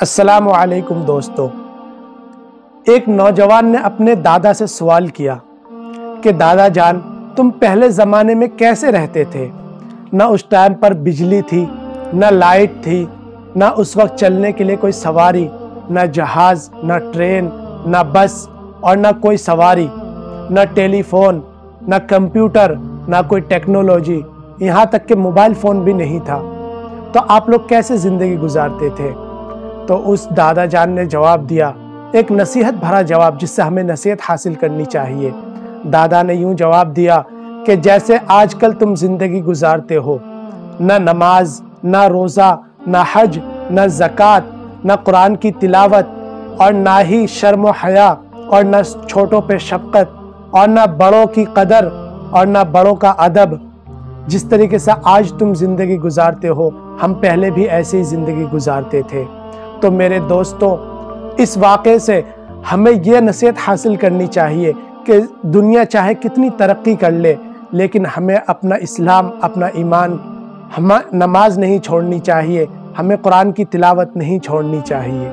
अस्सलाम वालेकुम दोस्तों। एक नौजवान ने अपने दादा से सवाल किया कि, दादा जान, तुम पहले ज़माने में कैसे रहते थे? न उस टाइम पर बिजली थी, न लाइट थी, ना उस वक्त चलने के लिए कोई सवारी, न जहाज़, न ट्रेन, न बस और न कोई सवारी, न टेलीफोन, न कंप्यूटर, ना कोई टेक्नोलॉजी। यहाँ तक कि मोबाइल फ़ोन भी नहीं था। तो आप लोग कैसे ज़िंदगी गुजारते थे? तो उस दादा जान ने जवाब दिया, एक नसीहत भरा जवाब जिससे हमें नसीहत हासिल करनी चाहिए। दादा ने यूँ जवाब दिया कि, जैसे आजकल तुम ज़िंदगी गुजारते हो, न नमाज़, न रोज़ा, न हज, न ज़क़़त, न कुरान की तिलावत, और ना ही शर्म हया, और न छोटों पे शफ़क़त, और न बड़ों की कदर, और न बड़ों का अदब। जिस तरीके से आज तुम ज़िंदगी गुजारते हो, हम पहले भी ऐसे ही ज़िंदगी गुजारते थे। तो मेरे दोस्तों, इस वाक़े से हमें यह नसीहत हासिल करनी चाहिए कि दुनिया चाहे कितनी तरक्की कर ले, लेकिन हमें अपना इस्लाम, अपना ईमान, हम नमाज़ नहीं छोड़नी चाहिए, हमें कुरान की तिलावत नहीं छोड़नी चाहिए।